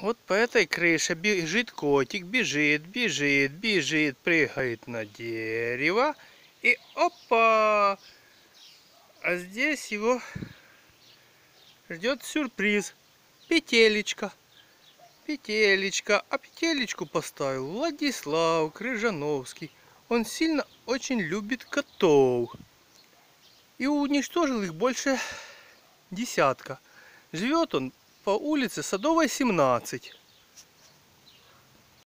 Вот по этой крыше бежит котик, бежит, бежит, бежит, прыгает на дерево. И опа! А здесь его ждет сюрприз. Петелечка. Петелечка. А петелечку поставил Владислав Крыжановский. Он сильно очень любит котов. И уничтожил их больше десятка. Живет он по улице Садовой, 17.